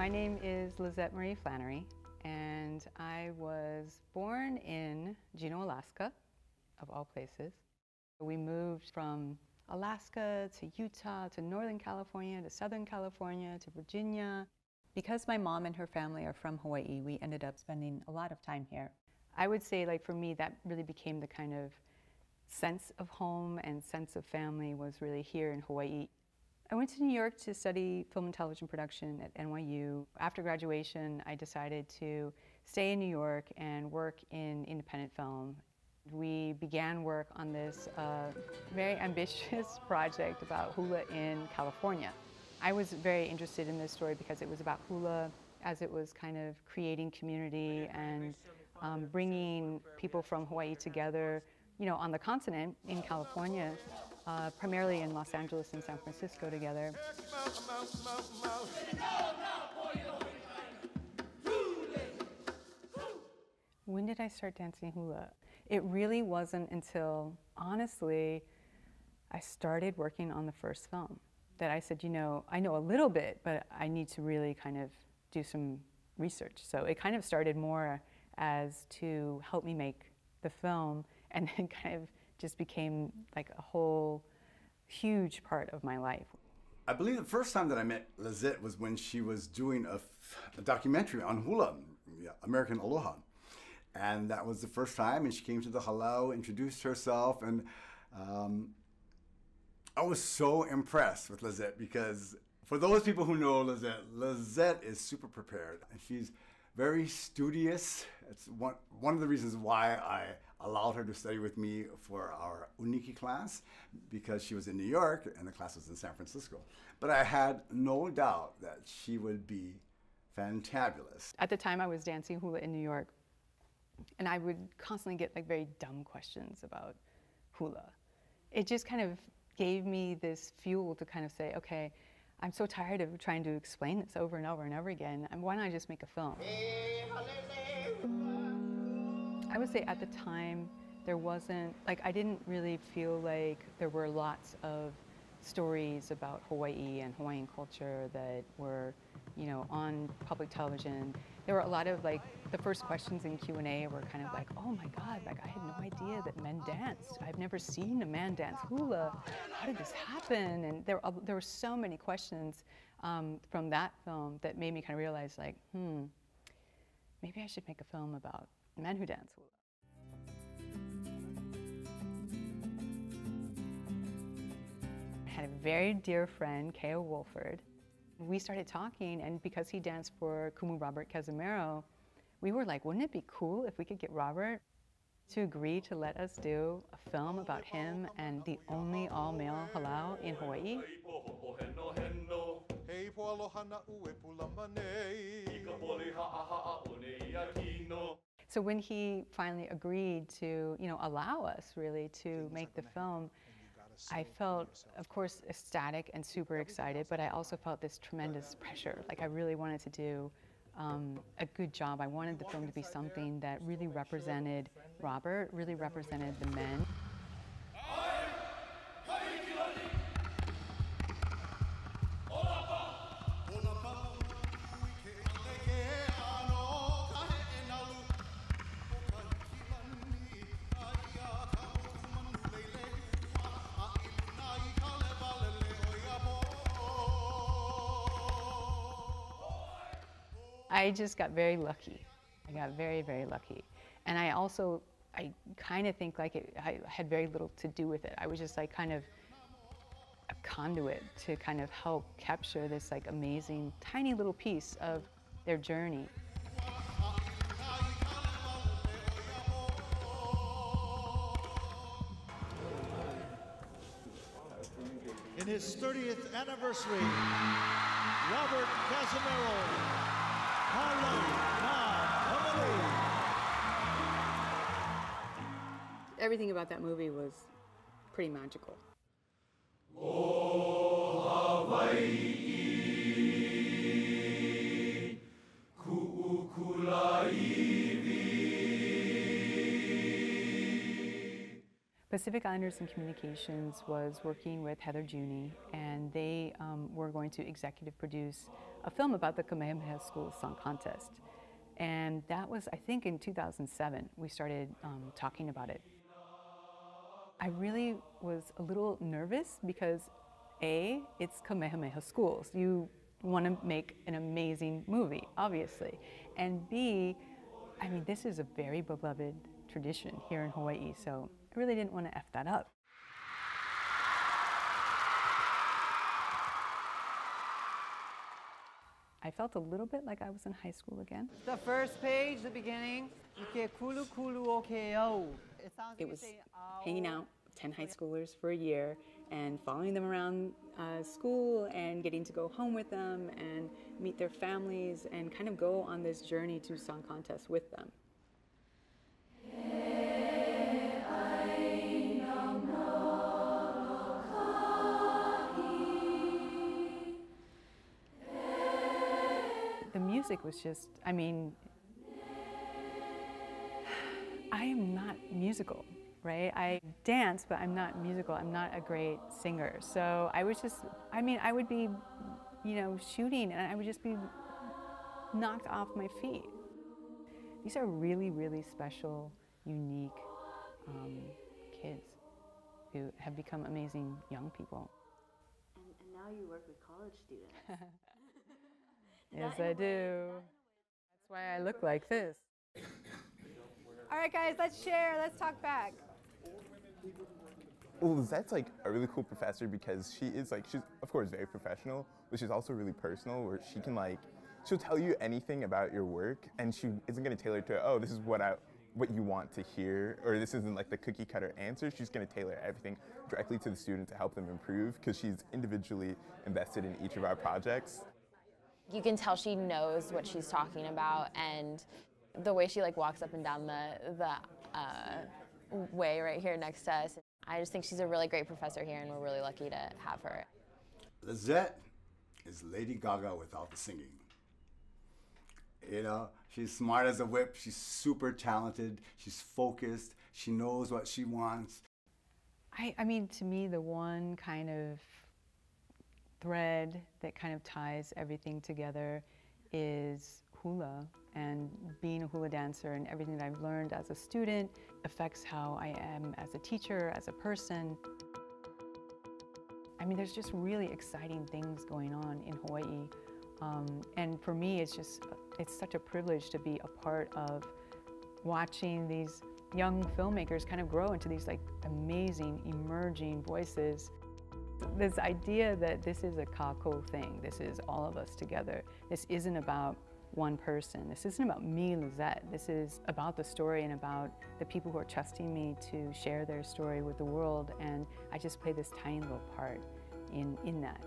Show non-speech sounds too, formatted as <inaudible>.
My name is Lisette Marie Flanary, and I was born in Juneau, Alaska, of all places. We moved from Alaska to Utah to Northern California to Southern California to Virginia. Because my mom and her family are from Hawaii, we ended up spending a lot of time here. I would say, like, for me, that really became the kind of sense of home and sense of family was really here in Hawaii. I went to New York to study film and television production at NYU. After graduation, I decided to stay in New York and work in independent film. We began work on this uh, very ambitious <laughs> project about hula in California. I was very interested in this story because it was about hula as it was kind of creating community and um, bringing people from Hawaii together, you know, on the continent in California, uh, primarily in Los Angeles and San Francisco together. When did I start dancing hula? It really wasn't until, honestly, I started working on the first film that I said, you know, I know a little bit, but I need to really kind of do some research. So it kind of started more as to help me make the film and then <laughs> kind of just became like a whole huge part of my life. I believe the first time that I met Lisette was when she was doing a, a documentary on hula, American Aloha. And that was the first time, and she came to the halau, introduced herself, and um, I was so impressed with Lisette because for those people who know Lisette, Lisette is super prepared, and she's very studious. It's one, one of the reasons why I allowed her to study with me for our Uniki class because she was in New York and the class was in San Francisco. But I had no doubt that she would be fantabulous. At the time I was dancing hula in New York and I would constantly get like very dumb questions about hula. It just kind of gave me this fuel to kind of say, okay, I'm so tired of trying to explain this over and over and over again. And why I just make a film? I would say at the time, there wasn't, like, I didn't really feel like there were lots of stories about Hawaii and Hawaiian culture that were, you know, on public television. There were a lot of like the first questions in Q&A were kind of like, "Oh my god, like I had no idea that men danced. I've never seen a man dance hula. How did this happen?" And there there were so many questions um, from that film that made me kind of realize like, "Hmm, maybe I should make a film about men who dance hula." had a very dear friend, Keo Woolford. We started talking, and because he danced for Kumu Robert Cazimero, we were like, wouldn't it be cool if we could get Robert to agree to let us do a film about him and the only all-male halau in Hawaii? So when he finally agreed to, you know, allow us really to make the film, I felt, of course, ecstatic and super excited, but I also felt this tremendous <laughs> pressure. Like I really wanted to do um, a good job. I wanted the film to be something that really represented Robert, really represented the men. I just got very lucky. I got very, very lucky. And I also, I kind of think like it, I had very little to do with it. I was just like kind of a conduit to kind of help capture this like amazing, tiny little piece of their journey. In his 30th anniversary, Robert Cazimero Everything about that movie was pretty magical. Oh, Pacific Islanders in Communications was working with Heather Giugni, and they um, were going to executive produce a film about the Kamehameha School Song Contest. And that was, I think, in 2007, we started um, talking about it. I really was a little nervous because A, it's Kamehameha schools. You want to make an amazing movie, obviously. And B, I mean, this is a very beloved tradition here in Hawaii, so I really didn't want to F that up. I felt a little bit like I was in high school again. The first page, the beginning. Ike kulu kulu okeo. It sounds like It you was hanging out 10 high schoolers for a year and following them around uh, school and getting to go home with them and meet their families and kind of go on this journey to song contests with them. Music was just, I mean, <sighs> I am not musical, right? I dance, but I'm not musical. I'm not a great singer. So I was just, I mean, I would be, you know, shooting and I would just be knocked off my feet. These are really, really special, unique um, kids who have become amazing young people. And, and now you work with college students. <laughs> Yes, in a I way, do. That's why I look like this. All right, guys, let's share. Let's talk back. Well, Lisette's like a really cool professor because she is like she's of course very professional, but she's also really personal. Where she can like she'll tell you anything about your work, and she isn't going to tailor it to oh this is what I what you want to hear, or this isn't like the cookie cutter answer. She's going to tailor everything directly to the student to help them improve because she's individually invested in each of our projects. You can tell she knows what she's talking about and the way she like walks up and down the the uh, way right here next to us i just think she's a really great professor here and we're really lucky to have her Lisette is Lady Gaga without the singing. You know, she's smart as a whip. She's super talented. She's focused. She knows what she wants. I, I mean, to me, the one kind of thread that kind of ties everything together is hula and being a hula dancer and everything that I've learned as a student affects how I am as a teacher, as a person. I mean, there's just really exciting things going on in Hawaii. Um, and for me, it's just, it's such a privilege to be a part of watching these young filmmakers kind of grow into these like amazing emerging voices. This idea that this is a kākou thing, this is all of us together. This isn't about one person. This isn't about me, Lisette. This is about the story and about the people who are trusting me to share their story with the world. And I just play this tiny little part in, in that.